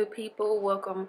good people welcome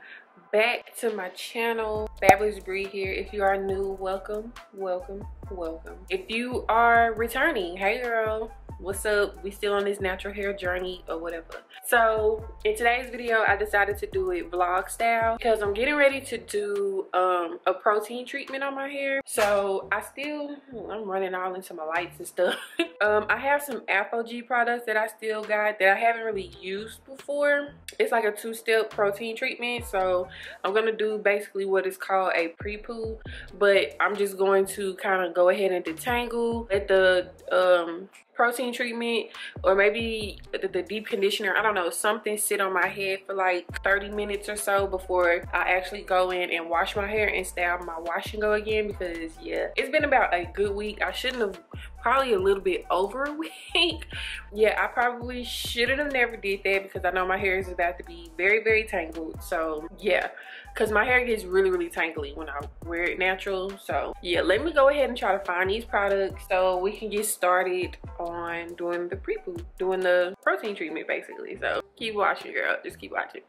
back to my channel fabulous Bre here. If you are new welcome welcome welcome. If you are returning hey girl what's up? We still on this natural hair journey or whatever. So in today's video i decided to do it vlog style because i'm getting ready to do um, a protein treatment on my hair. So i still i'm running all into my lights and stuff. Um, i have some ApHogee products that i still got that i haven't really used before. It's like a two-step protein treatment. So i'm gonna do basically what is called a pre-poo but i'm just going to kind of go ahead and detangle. Let the um, protein treatment or maybe the, the, deep conditioner. I don't know something sit on my head for like 30 minutes or so before i actually go in and wash my hair and style my wash and go again because yeah it's been about a good week. I shouldn't have probably a little bit over a week. Yeah i probably shouldn't have never did that because i know my hair is about to be very very tangled. So yeah because my hair gets really really tangly when i wear it natural. So yeah let me go ahead and try to find these products so we can get started on doing the pre-poo doing the protein treatment basically. So keep watching girl. Just keep watching.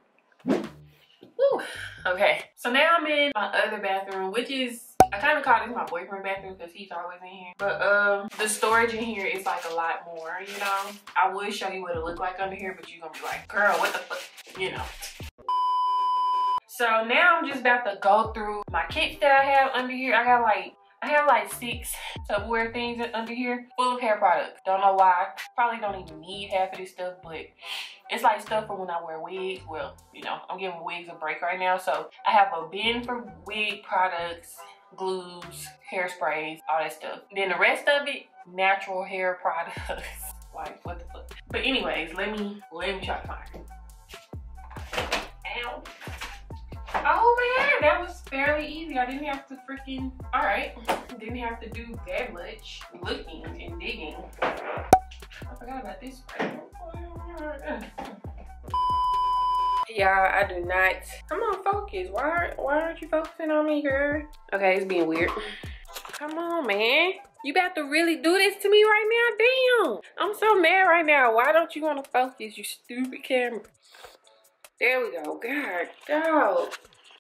Woo. okay. So now i'm in my other bathroom which is I kind of call this my boyfriend bathroom because he's always in here. But um, the storage in here is like a lot more, you know. I would show you what it look like under here, but you're gonna be like, girl, what the fuck, you know. So now I'm just about to go through my kits that I have under here. I got like I have like six Tupperware things under here full of hair products. Don't know why. Probably don't even need half of this stuff, but it's like stuff for when I wear wigs. Well, you know, I'm giving wigs a break right now. So I have a bin for wig products, glues, hairsprays, all that stuff. Then the rest of it, natural hair products. like what the fuck. But anyways, let me let me try to find it. Ow. Oh man, that was fairly easy. I didn't have to freaking, all right. Didn't have to do that much looking and digging. I forgot about this. Yeah, I do not. Come on, focus. Why, why aren't you focusing on me, girl? Okay, it's being weird. Come on, man. You about to really do this to me right now? Damn. I'm so mad right now. Why don't you want to focus, you stupid camera? There we go. God, go.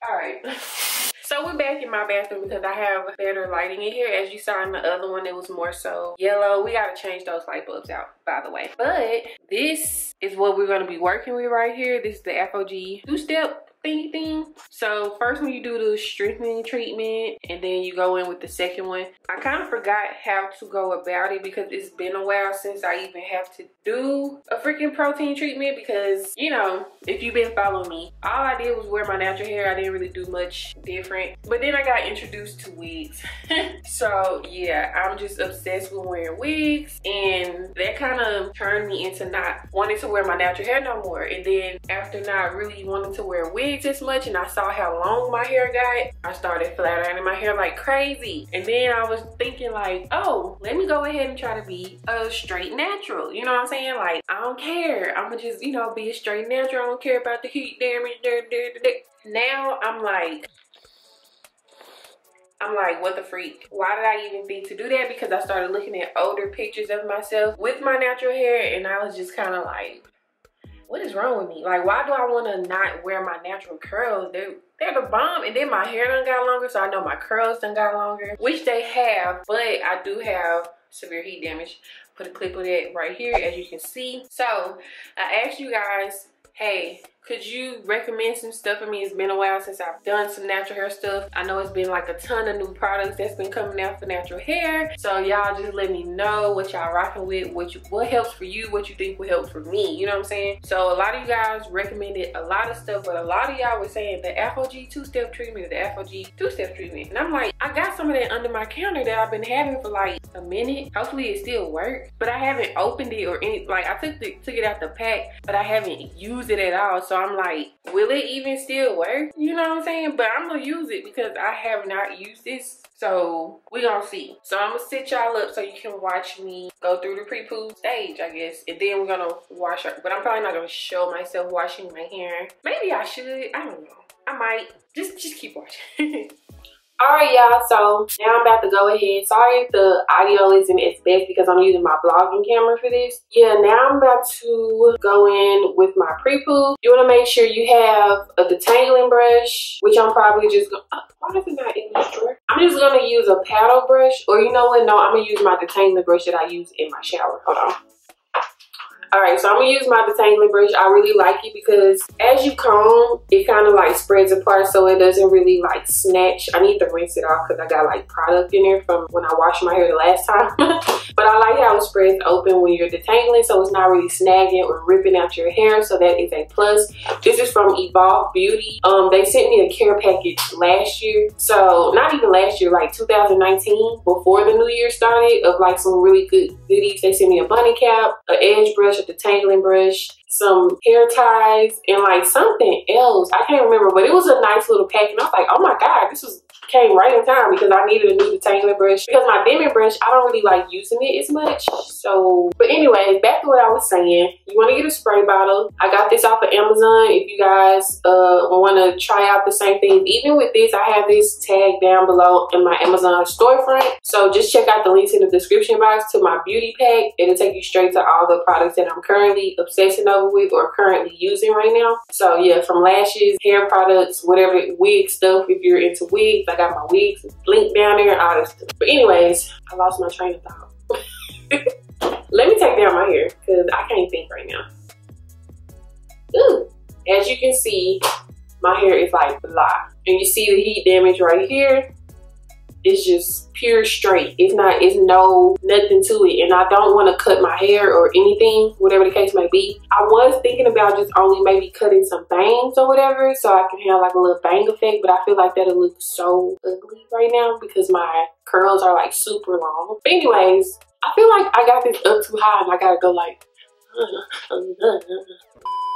All right. So we're back in my bathroom because I have better lighting in here. As you saw in the other one, it was more so yellow. We got to change those light bulbs out, by the way. But this is what we're to be working with right here. This is the ApHogee two-step thing. So first when you do the strengthening treatment and then you go in with the second one, I kind of forgot how to go about it because it's been a while since I even have to do a freaking protein treatment because, you know, if you've been following me, all I did was wear my natural hair. I didn't really do much different. But then I got introduced to wigs. so yeah, I'm just obsessed with wearing wigs and that kind of turned me into not wanting to wear my natural hair no more. And then after not really wanting to wear wigs, as much and I saw how long my hair got, I started flat ironing my hair like crazy. And then I was thinking like, oh, let me go ahead and try to be a straight natural. You know what I'm saying? Like, I don't care. I'm gonna just, you know, be a straight natural. I don't care about the heat damage. Now I'm like, I'm like, what the freak? Why did I even think to do that? Because I started looking at older pictures of myself with my natural hair and I was just kind of like, what is wrong with me? Like, why do I want to not wear my natural curls? They're, they're the bomb. And then my hair done got longer, so I know my curls done got longer, which they have, but I do have severe heat damage. Put a clip of that right here, as you can see. So, I asked you guys, hey, could you recommend some stuff for me? It's been a while since I've done some natural hair stuff. I know it's been like a ton of new products that's been coming out for natural hair. So y'all just let me know what y'all rocking with, what you, what helps for you, what you think will help for me. You know what I'm saying? So a lot of you guys recommended a lot of stuff, but a lot of y'all were saying the ApHogee two-step treatment, the ApHogee two-step treatment. And I'm like, I got some of that under my counter that I've been having for like a minute. Hopefully it still works, but I haven't opened it or any, like I took, the, took it out the pack, but I haven't used it at all. So so I'm like, will it even still work? You know what I'm saying? But I'm gonna use it because I have not used this. So we gonna see. So I'm gonna sit y'all up so you can watch me go through the pre-poo stage, I guess. And then we're gonna wash up. But I'm probably not gonna show myself washing my hair. Maybe I should. I don't know. I might. Just just keep watching. All right, y'all. So now I'm about to go ahead. Sorry if the audio isn't as best because I'm using my vlogging camera for this. Yeah, now I'm about to go in with my pre-poo. You want to make sure you have a detangling brush, which I'm probably just to... Uh, why is it not in this drawer? I'm just going to use a paddle brush. Or you know what? No, I'm to use my detangling brush that I use in my shower. Hold on. All right, so I'm gonna use my detangling brush. I really like it because as you comb, it kind of like spreads apart so it doesn't really like snatch. I need to rinse it off because I got like product in there from when I washed my hair the last time. but I like how it spreads open when you're detangling so it's not really snagging or ripping out your hair. So that is a plus. This is from Evolve Beauty. Um, They sent me a care package last year. So not even last year, like 2019, before the new year started of like some really good goodies. They sent me a bunny cap, an edge brush, a detangling brush, some hair ties, and like something else. I can't remember, but it was a nice little pack. And I was like, oh my God, this was came right in time because I needed a new detangling brush because my Denman brush, I don't really like using it as much. So, but anyway, back to what I was saying. You want to get a spray bottle. I got this off of Amazon. If you guys uh, want to try out the same thing, even with this, I have this tag down below in my Amazon storefront. So just check out the links in the description box to my beauty pack. It'll take you straight to all the products that I'm currently obsessing over with or currently using right now. So yeah, from lashes, hair products, whatever, wig stuff, if you're into wigs, I got my wigs linked down there, all this stuff. But anyways, I lost my train of thought. Let me take down my hair because I can't think right now. Ooh. As you can see, my hair is like blah. And you see the heat damage right here it's just pure straight. It's not, it's no nothing to it. And I don't want to cut my hair or anything, whatever the case may be. I was thinking about just only maybe cutting some bangs or whatever so I can have like a little bang effect, but I feel like that'll look so ugly right now because my curls are like super long. But anyways, I feel like I got this up too high and I gotta go like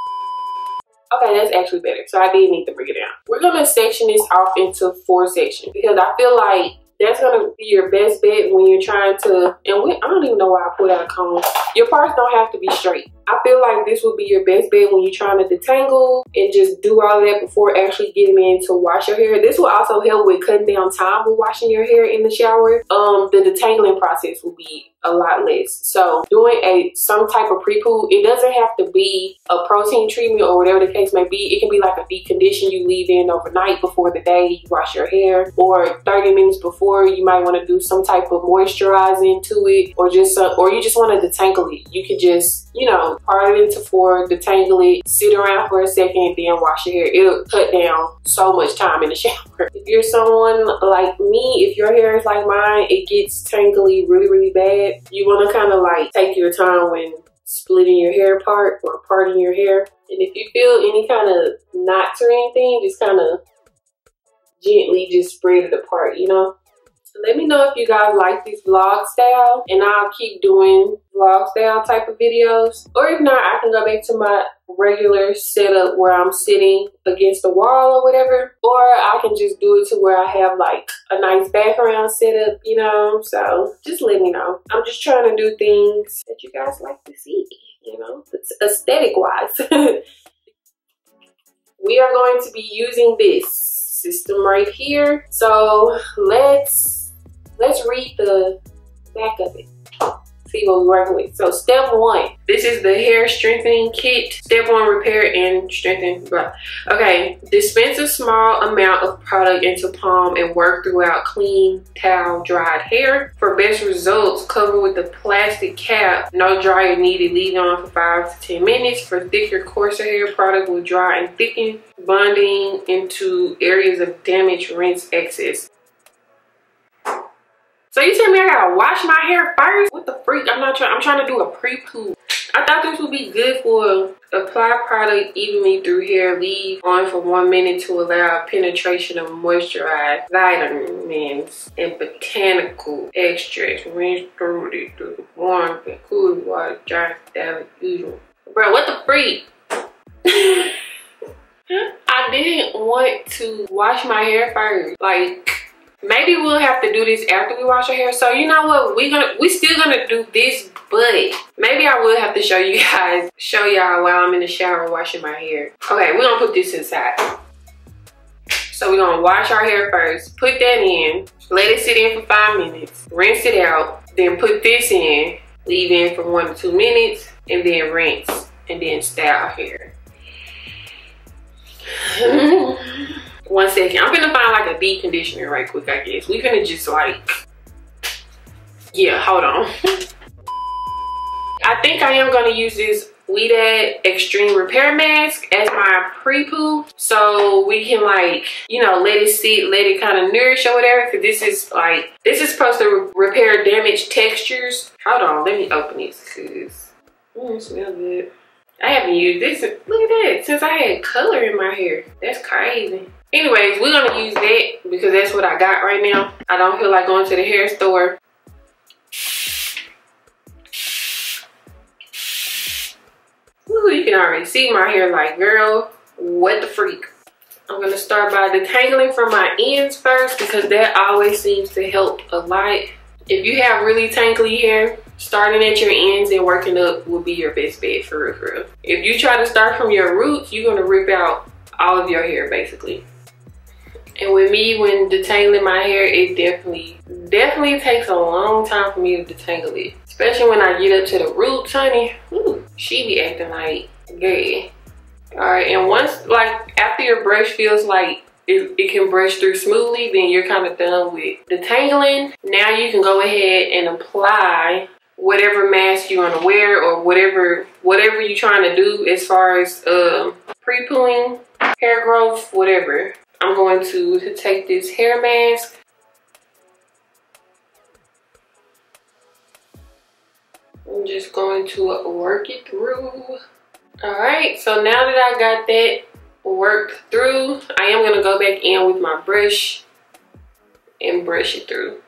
Okay, that's actually better. So I did need to bring it down. We're gonna section this off into four sections because I feel like that's gonna be your best bet when you're trying to, and we, I don't even know why I put out a comb. Your parts don't have to be straight. I feel like this would be your best bet when you're trying to detangle and just do all that before actually getting in to wash your hair. This will also help with cutting down time with washing your hair in the shower. Um, the detangling process will be a lot less. So doing a some type of pre-poo, it doesn't have to be a protein treatment or whatever the case may be. It can be like a deep condition you leave in overnight before the day you wash your hair or 30 minutes before you might want to do some type of moisturizing to it or just uh, or you just want to detangle it. You could just, you know, part it into four, detangle it, sit around for a second, then wash your hair. It'll cut down so much time in the shower. If you're someone like me, if your hair is like mine, it gets tangly really, really bad you want to kind of like take your time when splitting your hair apart or parting your hair. And if you feel any kind of knots or anything, just kind of gently just spread it apart, you know? Let me know if you guys like this vlog style and I'll keep doing vlog style type of videos. Or if not, I can go back to my regular setup where I'm sitting against the wall or whatever. Or I can just do it to where I have like a nice background setup, you know? So just let me know. I'm just trying to do things that you guys like to see, you know? It's Aesthetic wise. we are going to be using this system right here. So let's let's read the back of it see what we're working with. So step one, this is the hair strengthening kit. Step one, repair and strengthen. Okay, dispense a small amount of product into palm and work throughout clean, towel, dried hair. For best results, cover with the plastic cap. No dryer needed. Leave on for five to 10 minutes. For thicker, coarser hair, product will dry and thicken, bonding into areas of damage, rinse excess. So you tell me I gotta wash my hair first? What the freak? I'm not trying, I'm trying to do a pre-poo. I thought this would be good for apply product evenly through hair, leave on for one minute to allow penetration of moisturized vitamins and botanical extracts. Rinse thoroughly through the warm and cool water, dry style usual. Bro, what the freak? I didn't want to wash my hair first. Like, maybe we'll have to do this after we wash our hair. So you know what? We gonna we still gonna do this but maybe i will have to show you guys show y'all while i'm in the shower washing my hair. Okay we're gonna put this inside. So we're gonna wash our hair first, put that in, let it sit in for five minutes, rinse it out, then put this in, leave in for one to two minutes, and then rinse, and then style hair. one second, I'm gonna find like a deep conditioner right quick, I guess. We're gonna just like, yeah, hold on. I think I am gonna use this Ouidad Extreme Repair Mask as my pre-poo. So we can like, you know, let it sit, let it kind of nourish or whatever. Cause this is like, this is supposed to repair damaged textures. Hold on, let me open this cause mm, it smells good. I haven't used this, look at that, since I had color in my hair. That's crazy. Anyways, we're gonna use that because that's what I got right now. I don't feel like going to the hair store Ooh, you can already see my hair like, girl, what the freak? I'm gonna start by detangling from my ends first because that always seems to help a lot. If you have really tangly hair, starting at your ends and working up will be your best bet for real, for real. If you try to start from your roots, you're gonna rip out all of your hair basically. And with me, when detangling my hair, it definitely, definitely takes a long time for me to detangle it. Especially when I get up to the roots, honey. Ooh, she be acting like gay. All right, and once, like, after your brush feels like it, it, can brush through smoothly, then you're kind of done with detangling. Now you can go ahead and apply whatever mask you want to wear or whatever whatever you're trying to do as far as uh, pre-pooing, hair growth, whatever. I'm going to take this hair mask I'm just going to work it through. All right, so now that I got that worked through, I am gonna go back in with my brush and brush it through.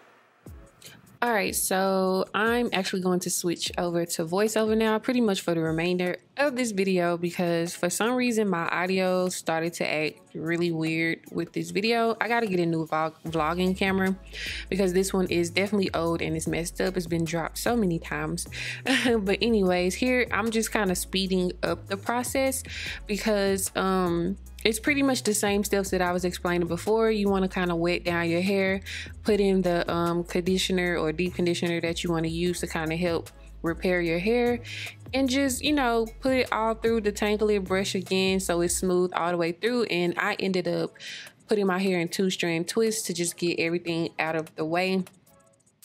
All right, so I'm actually going to switch over to voiceover now pretty much for the remainder of this video because for some reason my audio started to act really weird with this video. I got to get a new vlog vlogging camera because this one is definitely old and it's messed up. It's been dropped so many times. but anyways, here I'm just kind of speeding up the process because um it's pretty much the same steps that I was explaining before. You want to kind of wet down your hair, put in the um, conditioner or deep conditioner that you want to use to kind of help repair your hair and just you know put it all through the tangly brush again so it's smooth all the way through and I ended up putting my hair in two strand twists to just get everything out of the way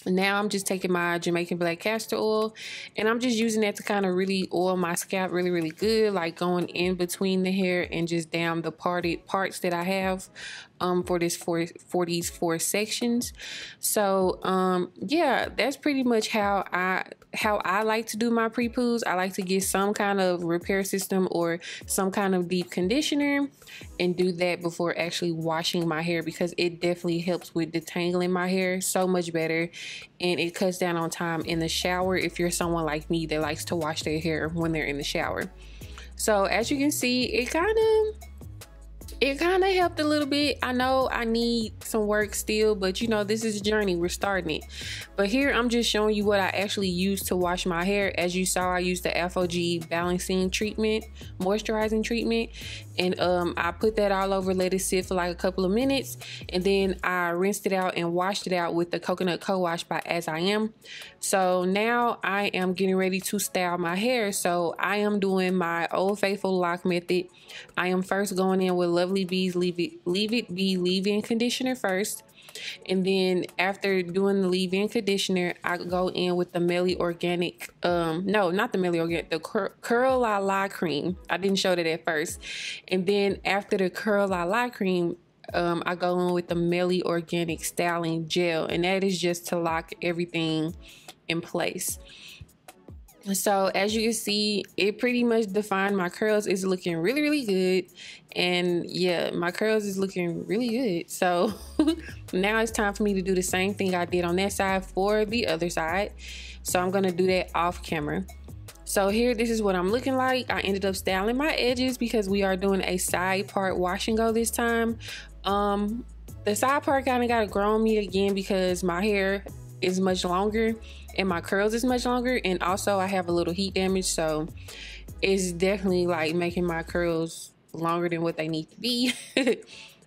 now I'm just taking my Jamaican black castor oil and I'm just using that to kind of really oil my scalp really, really good, like going in between the hair and just down the parted parts that I have um, for this for, for these four sections. So um, yeah, that's pretty much how I how I like to do my pre-poos. I like to get some kind of repair system or some kind of deep conditioner and do that before actually washing my hair because it definitely helps with detangling my hair so much better and it cuts down on time in the shower if you're someone like me that likes to wash their hair when they're in the shower. So as you can see, it kind of it kind of helped a little bit. I know I need some work still, but you know, this is a journey. We're starting it. But here I'm just showing you what I actually use to wash my hair. As you saw, I used the ApHogee balancing treatment, moisturizing treatment. And um, I put that all over, let it sit for like a couple of minutes. And then I rinsed it out and washed it out with the Coconut Co-Wash by As I Am. So now I am getting ready to style my hair. So I am doing my Old Faithful lock method. I am first going in with Lovely Bees Leave It, Leave it Be Leave-In Conditioner first. And then after doing the leave-in conditioner, I go in with the Mielle Organic, um, no, not the Mielle Organic, the Cur Curl La La Cream. I didn't show that at first. And then after the Curl La La Cream, um, I go in with the Mielle Organic Styling Gel. And that is just to lock everything in place. So as you can see, it pretty much defined my curls is looking really, really good. And yeah, my curls is looking really good. So now it's time for me to do the same thing I did on that side for the other side. So I'm gonna do that off camera. So here, this is what I'm looking like. I ended up styling my edges because we are doing a side part wash and go this time. Um, the side part kind of got to grow on me again because my hair is much longer and my curls is much longer and also I have a little heat damage so it's definitely like making my curls longer than what they need to be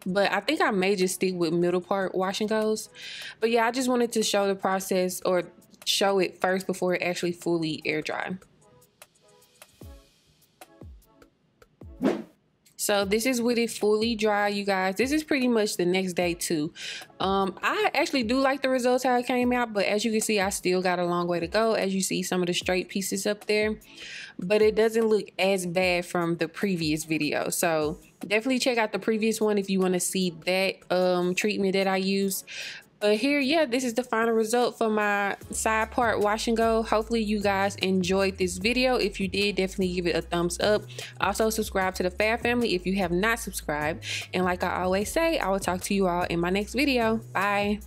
but I think I may just stick with middle part wash and goes. But yeah, I just wanted to show the process or show it first before it actually fully air dry. So this is with it fully dry, you guys. This is pretty much the next day too. Um, I actually do like the results how it came out, but as you can see, I still got a long way to go. As you see some of the straight pieces up there, but it doesn't look as bad from the previous video. So definitely check out the previous one if you want to see that um, treatment that I use. But here, yeah, this is the final result for my side part wash and go. Hopefully you guys enjoyed this video. If you did, definitely give it a thumbs up. Also subscribe to the Fab family if you have not subscribed. And like I always say, I will talk to you all in my next video. Bye.